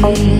me.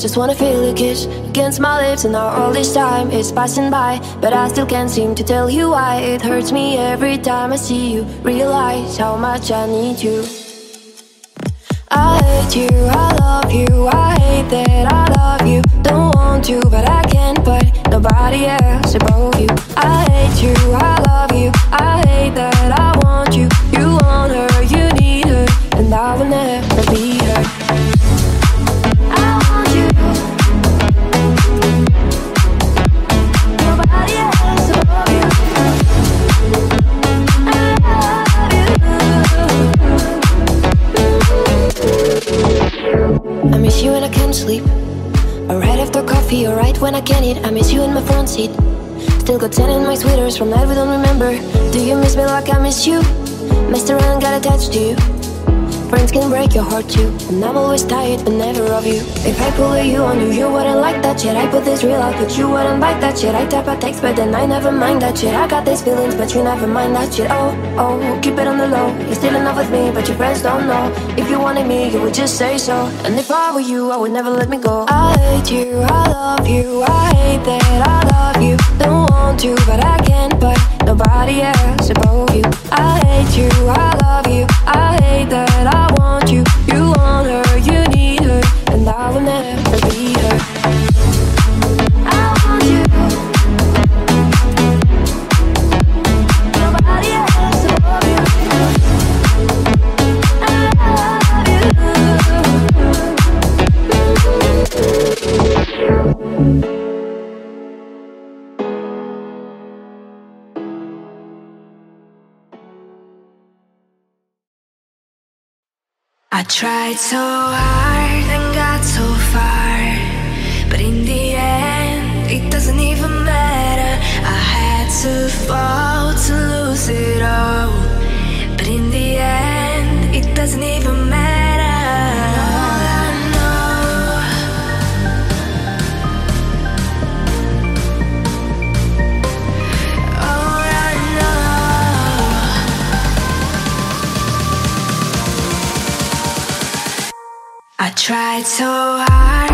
Just wanna feel your kiss against my lips And now all this time is passing by But I still can't seem to tell you why. It hurts me every time I see you. Realize how much I need you. I hate you, I love you I hate that I love you. Don't want to, but I can't But nobody else above you. I hate you, I love you I hate that I want you. You want her, you need her And I will never sleep. Or right after coffee, or right when I can eat. I miss you in my front seat. Still got ten in my sweaters from night we don't remember. Do you miss me like I miss you? Messed around, got attached to you Friends can break your heart too And I'm always tired but never of you. If I pull you on you, you wouldn't like that shit. I put this real out but you wouldn't like that shit. I type a text but then I never mind that shit. I got these feelings but you never mind that shit. Oh, oh, keep it on the low. You're still in love with me but your friends don't know. If you wanted me, you would just say so. And if I were you, I would never let me go. I hate you, I love you. I hate that I love you. Don't want to but I can't But nobody else above you. I hate you, I love you. I hate that I Tried so hard and got so far, but in the end, it doesn't even matter. I had to fall to lose it all, but in the end, it doesn't even I tried so hard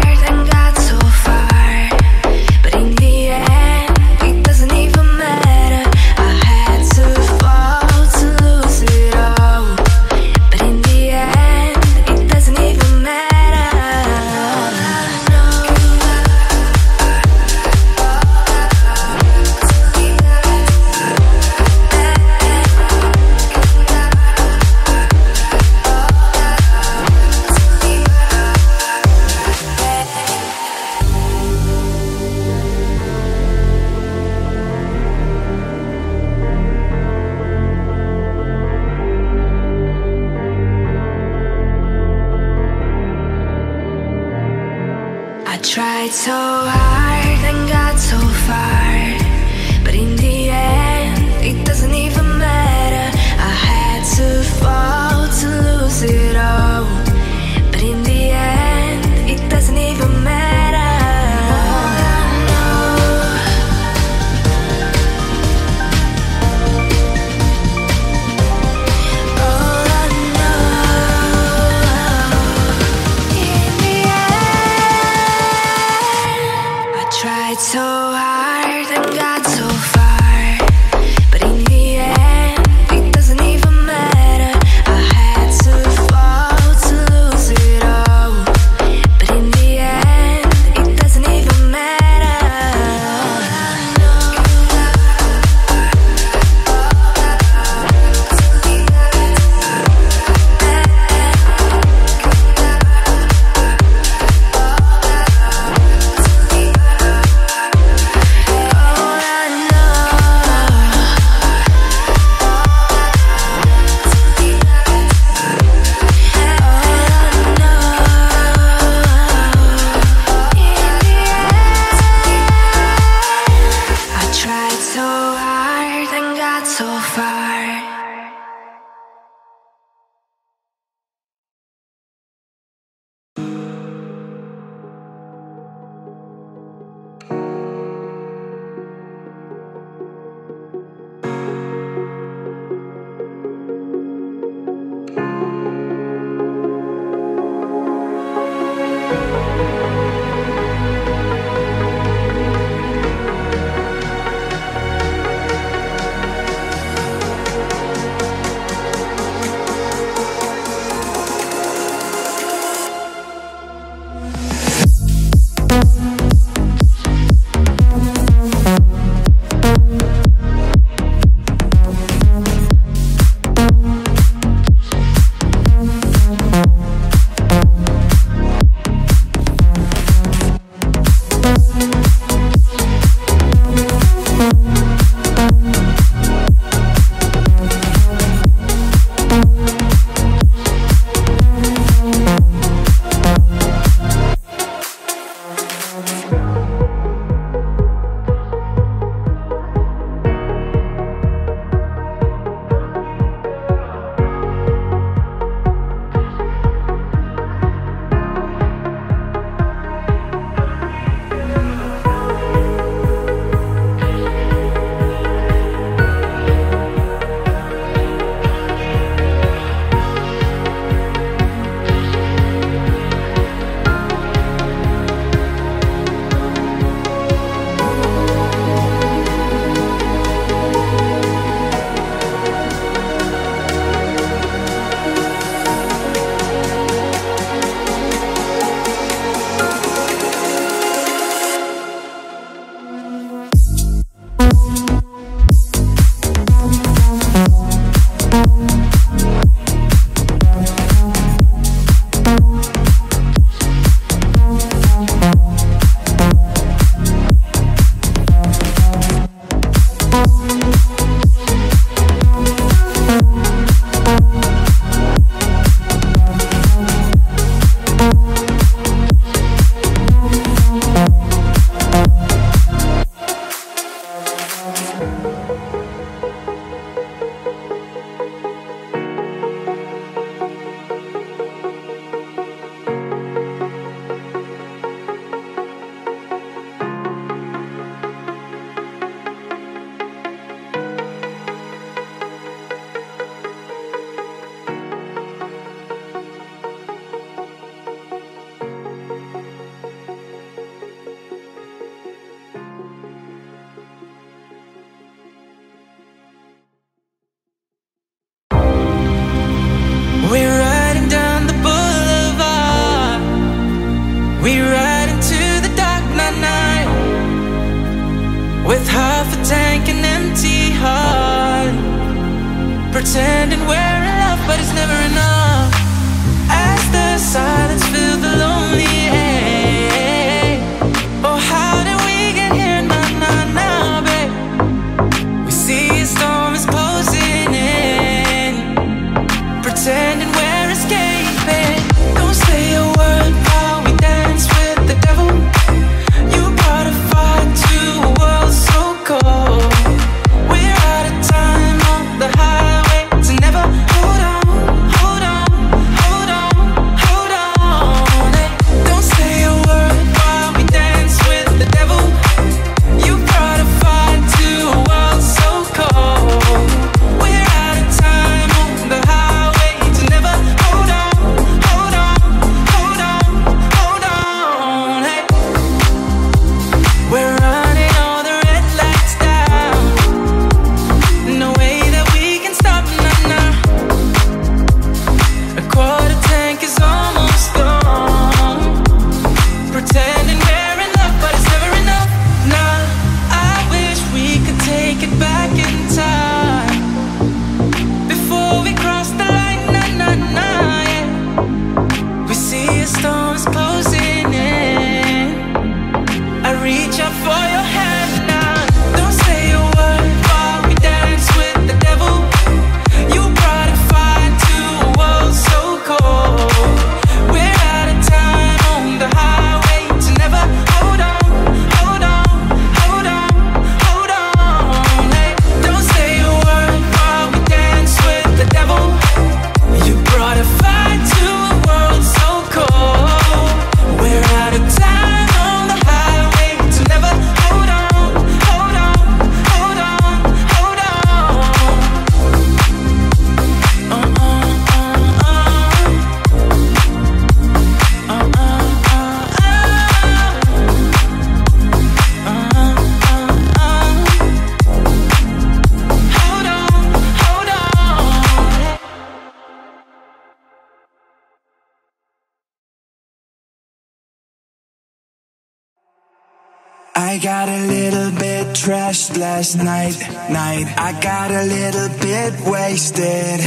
I got a little bit trashed last night, night. I got a little bit wasted.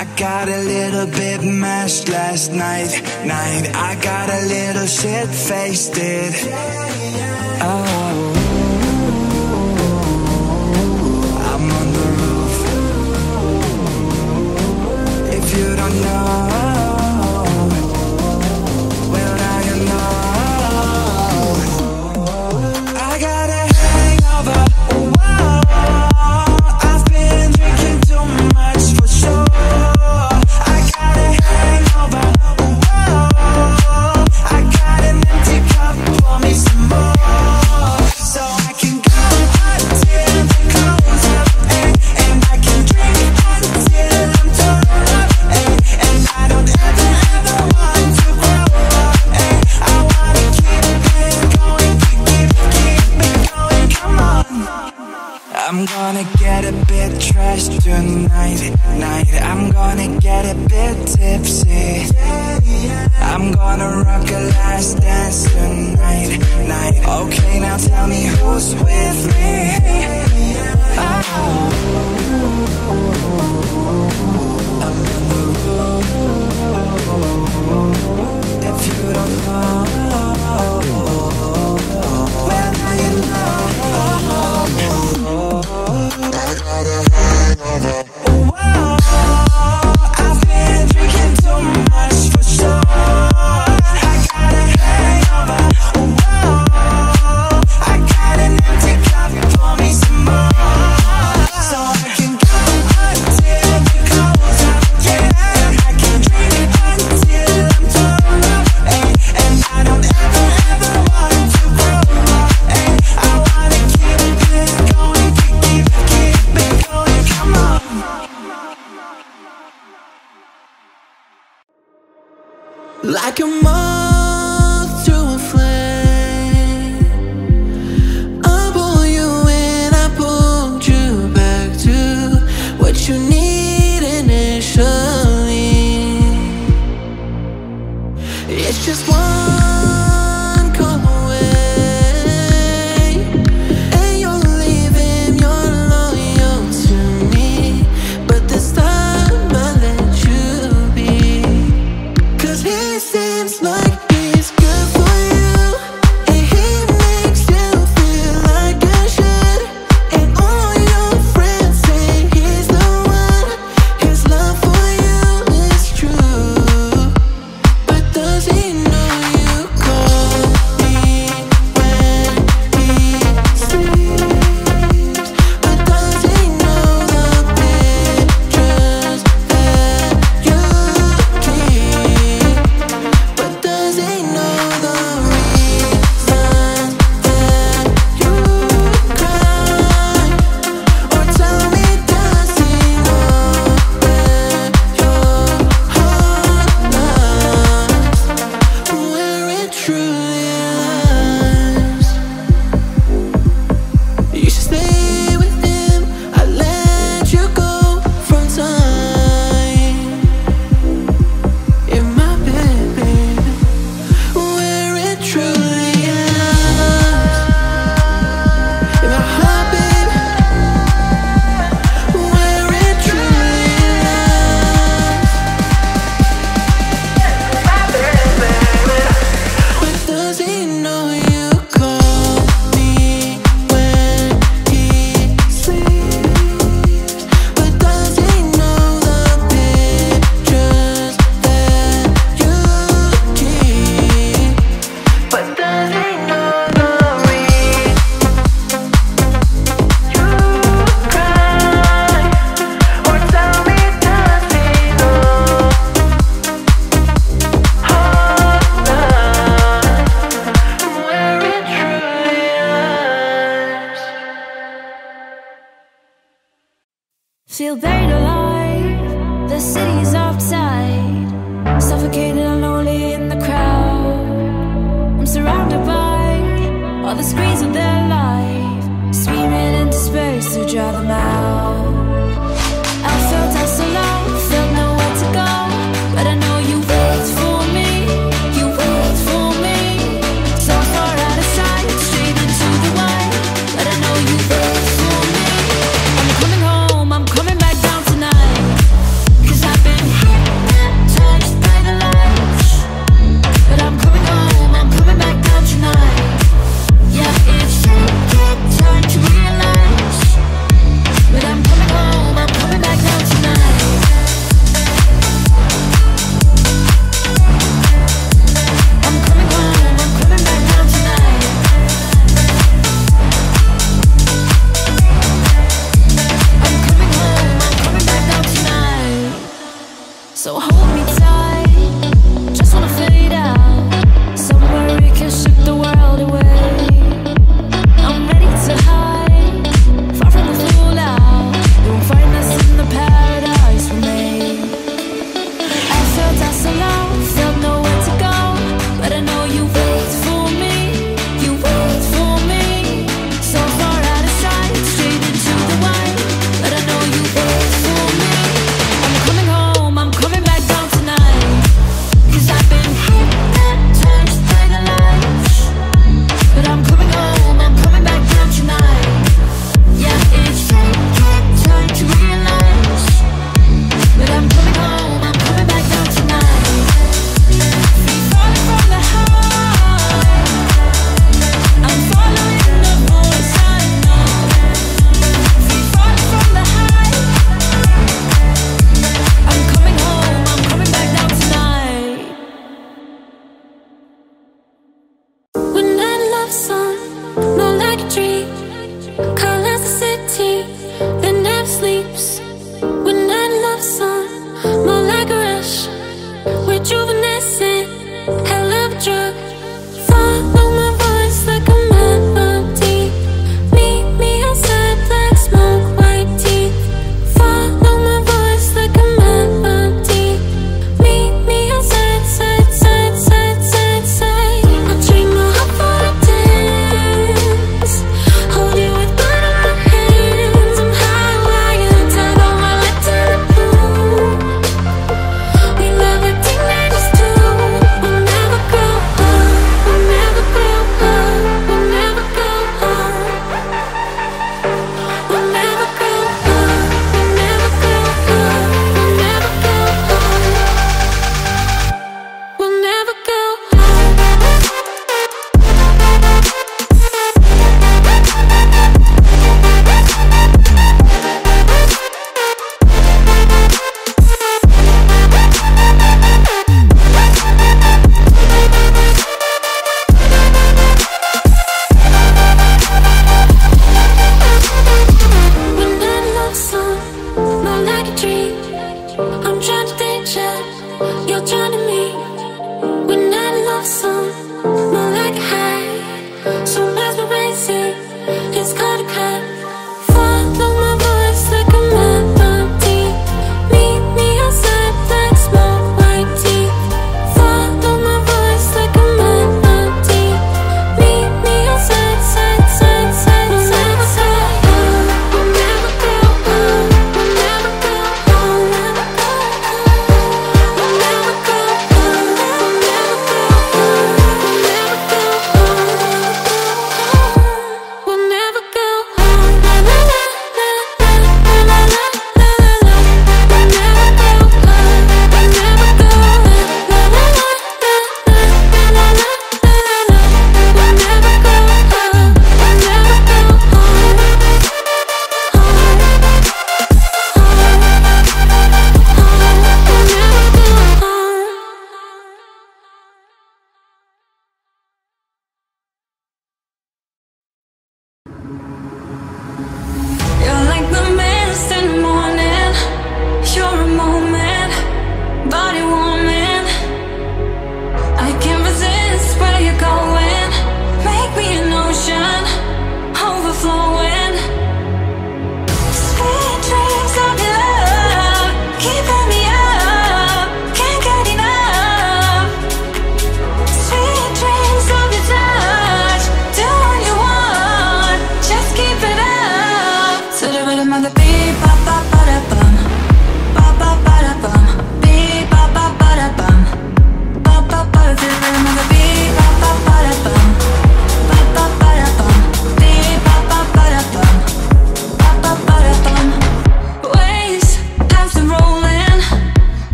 I got a little bit mashed last night, night. I got a little shit faced. Oh. I'm on the roof. If you don't know.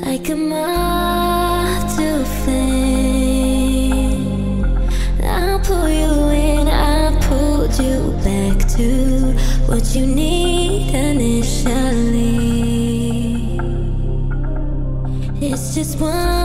Like a moth to a flame. I pull you in, I pulled you back to What you need initially. It's just one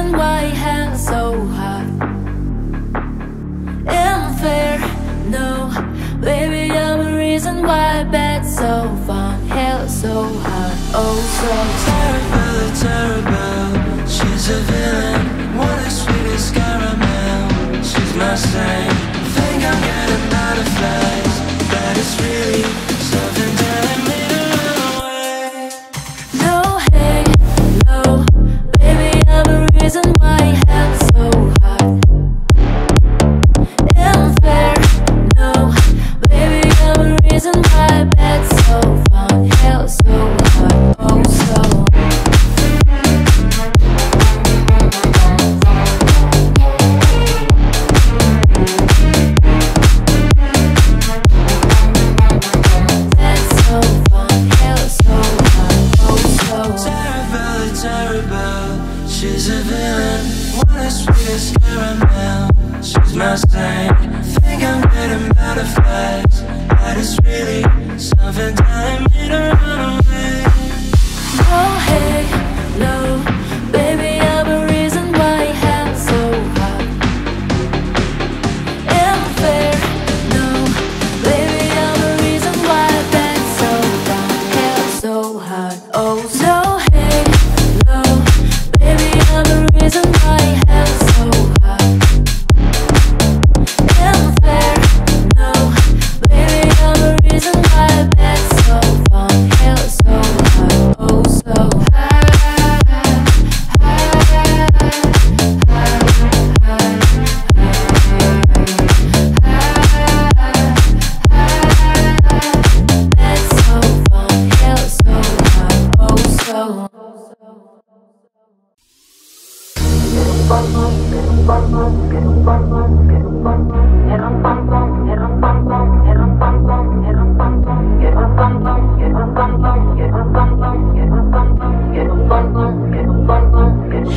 reason why hands so hot Unfair, no. Baby, I'm a reason why bed so fun Hell so hot, oh so terrible, terrible. She's a villain, what a sweetest caramel. She's my saint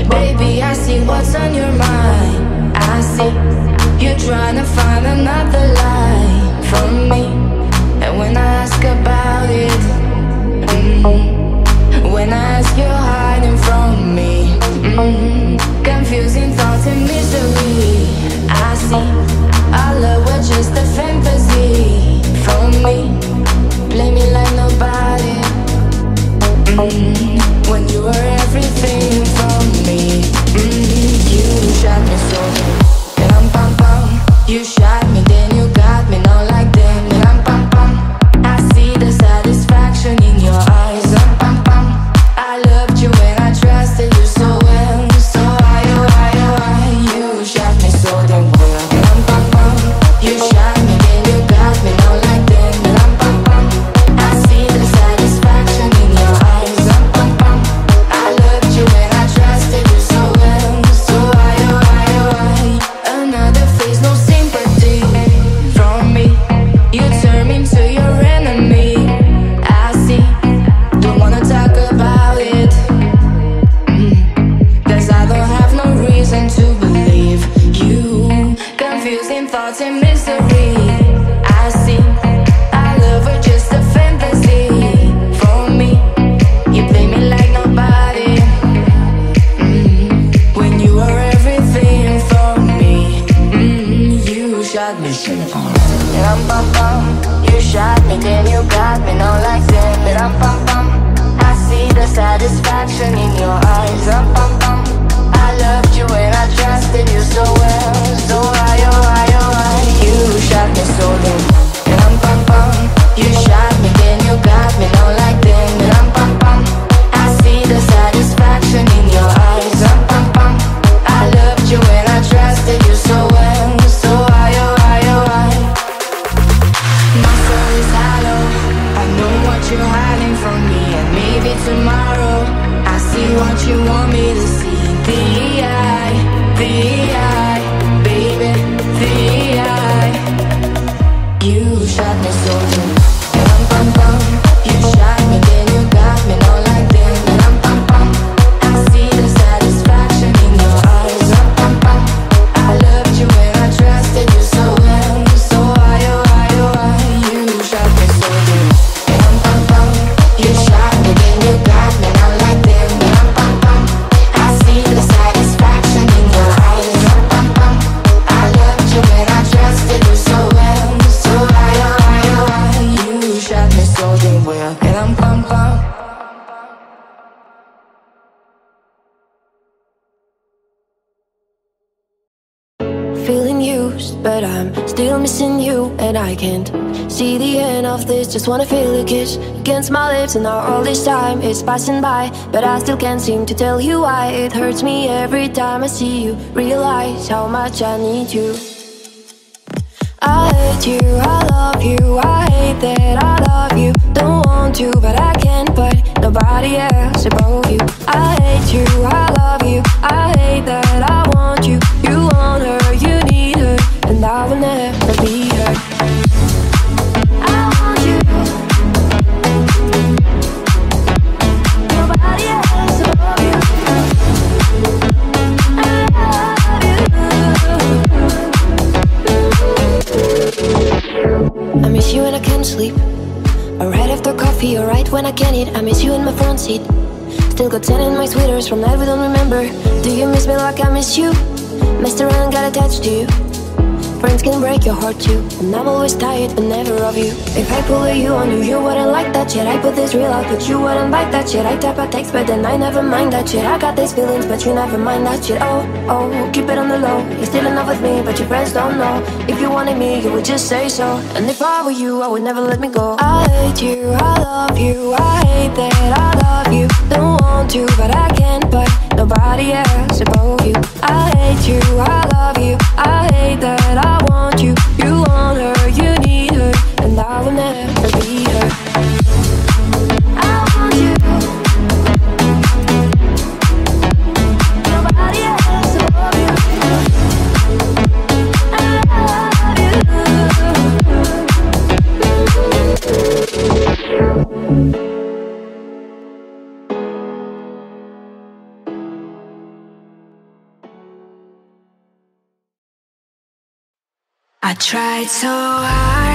Baby, I see what's on your mind. I see you're trying to find another Just wanna feel your kiss against my lips, and now all this time is passing by, but I still can't seem to tell you why. It hurts me every time I see you. Realize how much I need you. I hate you, I love you, I hate that I love you. Don't want to, but I can't, but nobody else above you. I hate you, I love you, I hate that I want you. You want her, you need her, and I will never can't sleep. Or right after coffee, or when I can eat. I miss you in my front seat. Still got ten in my sweaters from night we don't remember. Do you miss me like I miss you? Messed around, got attached to you. Friends can break your heart too. And I'm always tired, but never of you. If I pull you on you, you wouldn't like that shit. I put this real out, but you wouldn't like that shit. I type a text, but then I never mind that shit. I got these feelings, but you never mind that shit. Oh, oh, keep it on the low. You're still in love with me, but your friends don't know. If you wanted me, you would just say so. And if I were you, I would never let me go. I hate you, I love you, I hate that I love you. Don't want to, but I can't, but nobody else above you. I hate you, I love you, I hate that I tried so hard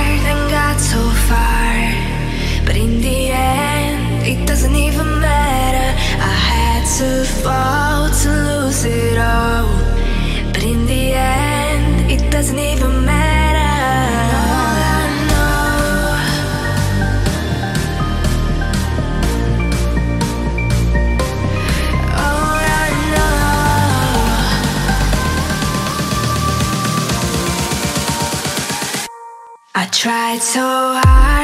tried so hard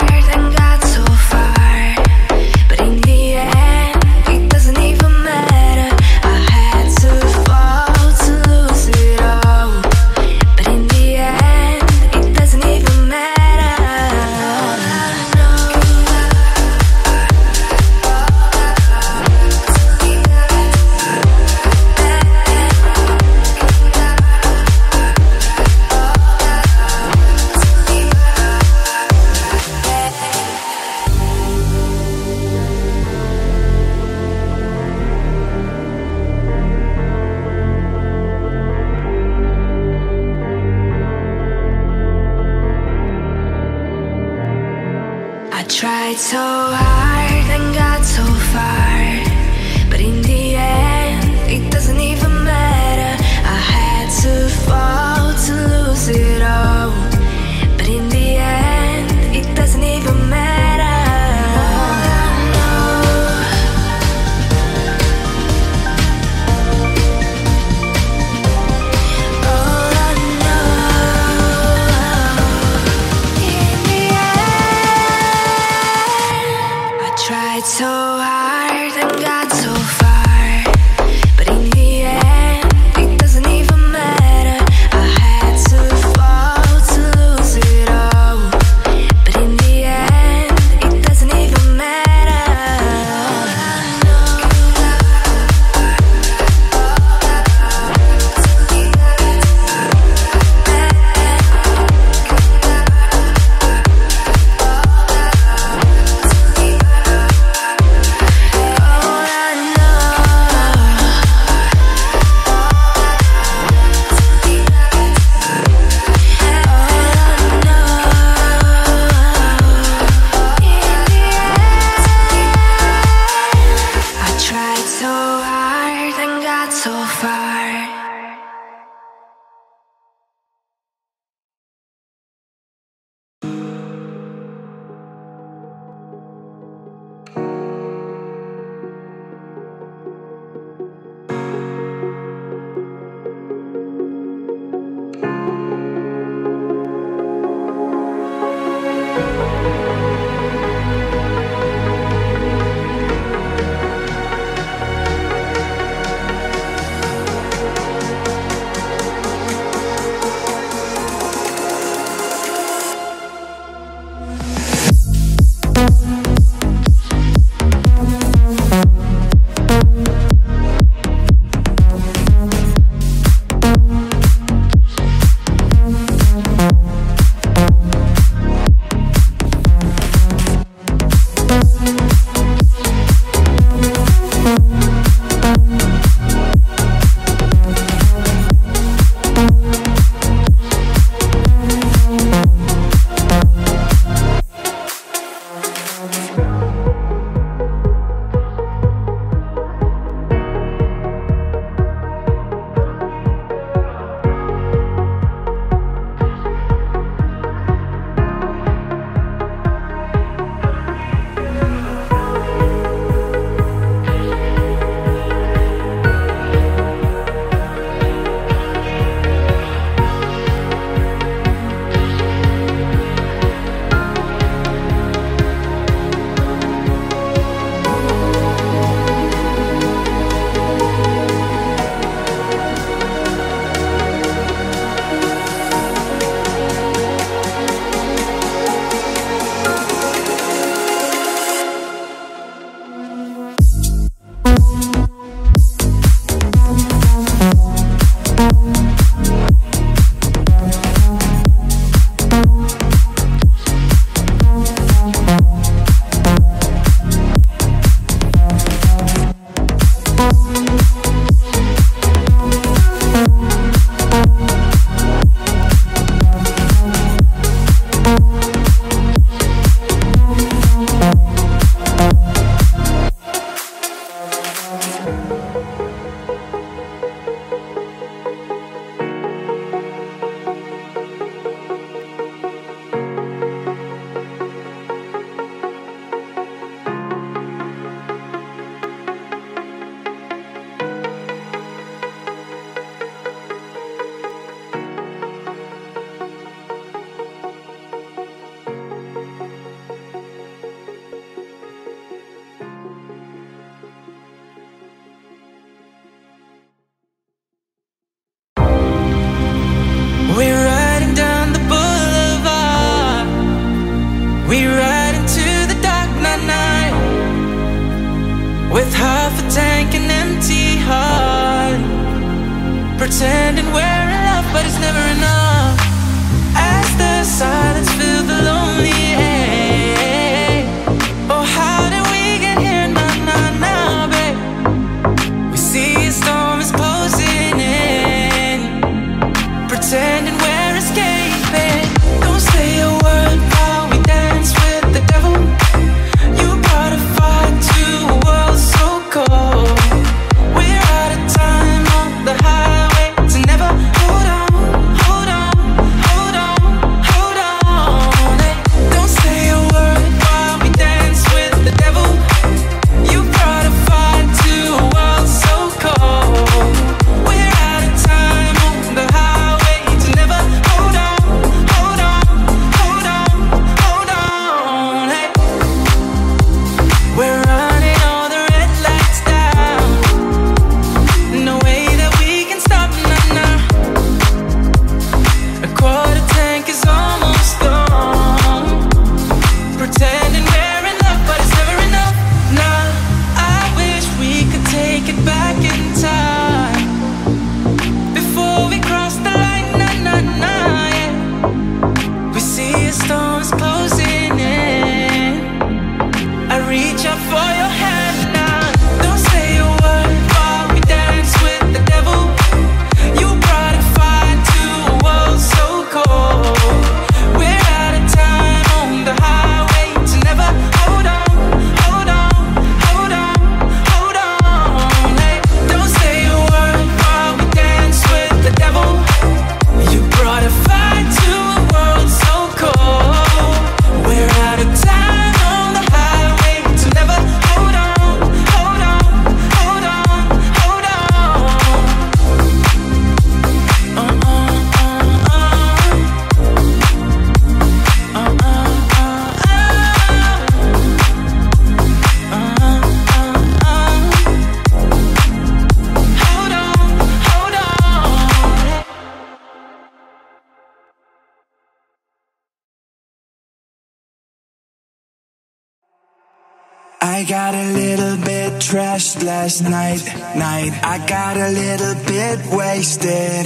got a little bit trashed last night, night. I got a little bit wasted.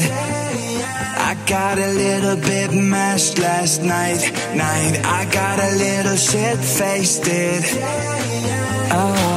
I got a little bit mashed last night, night. I got a little shit faced. It. Oh.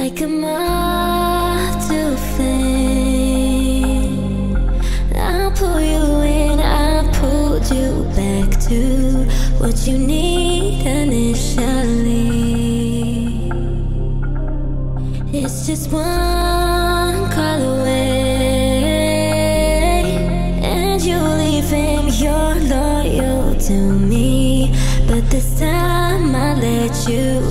like a moth to flame. I pull you in, I pulled you back to what you need initially. It's just one call away, and you leave him. You're loyal to me, but this time I let you.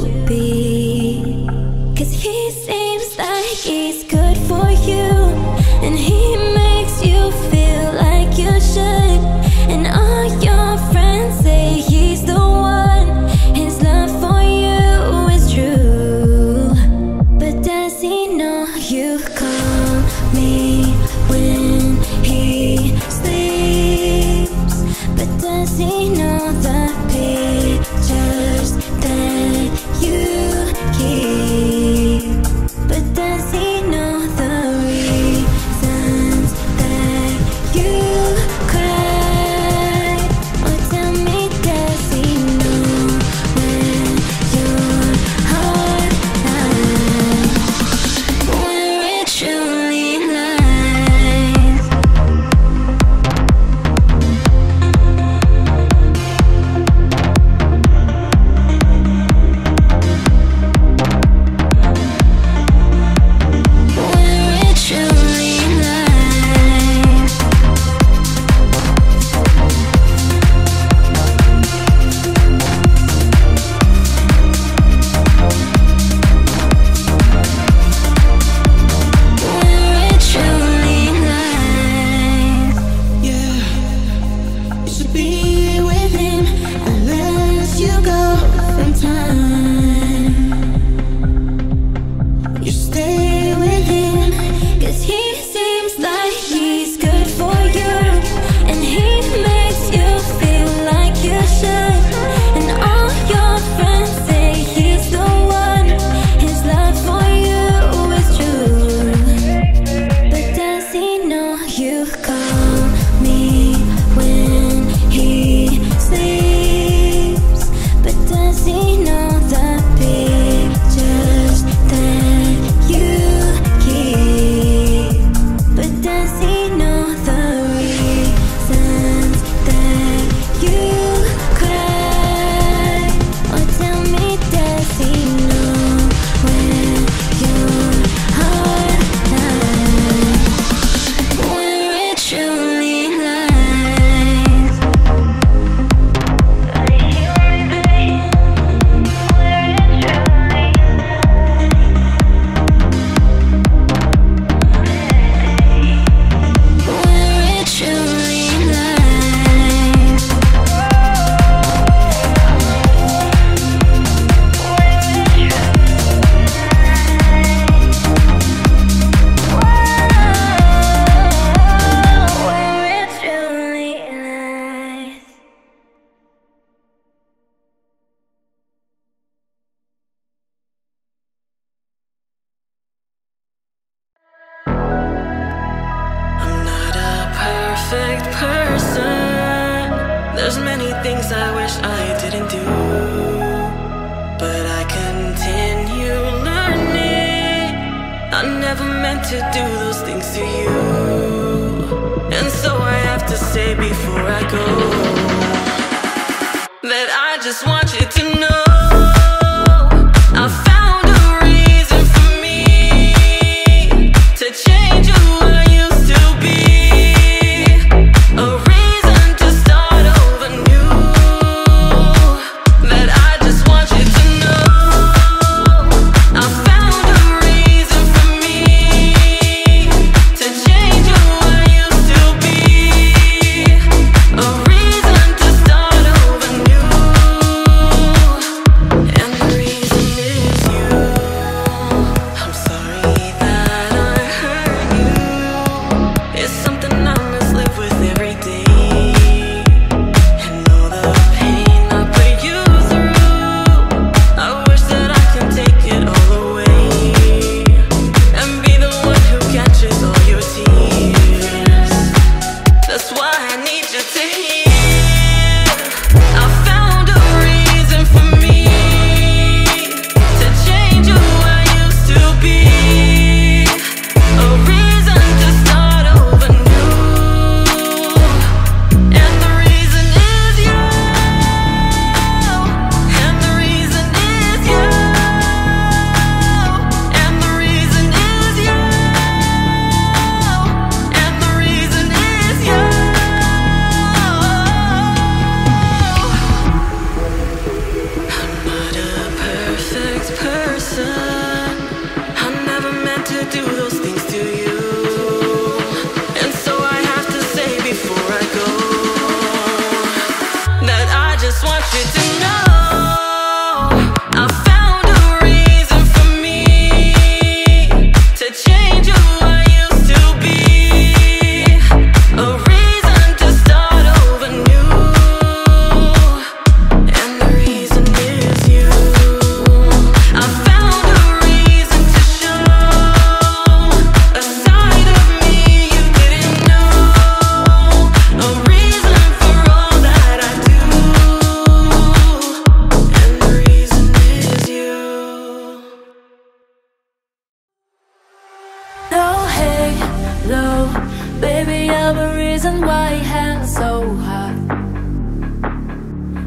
reason why hands so hard.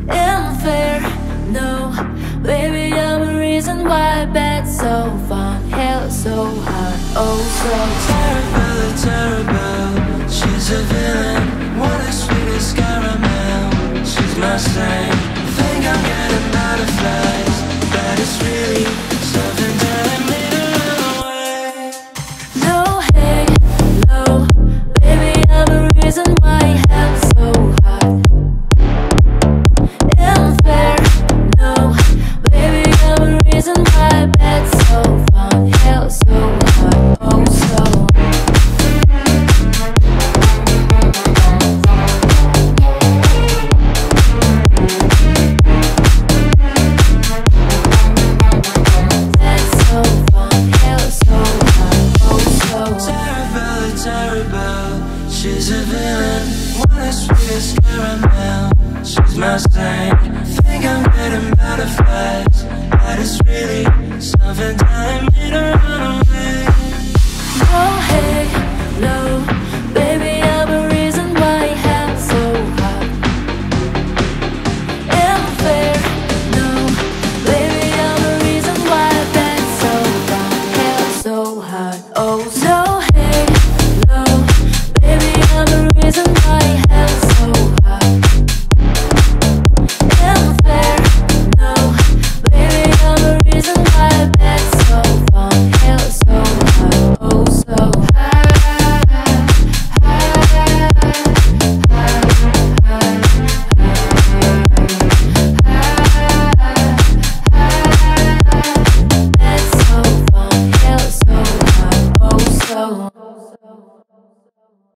Unfair, no. Baby, I'm the reason why bed so fun Hell so hot, oh so terrible, terrible. She's a villain, what a sweetest caramel. She's my saint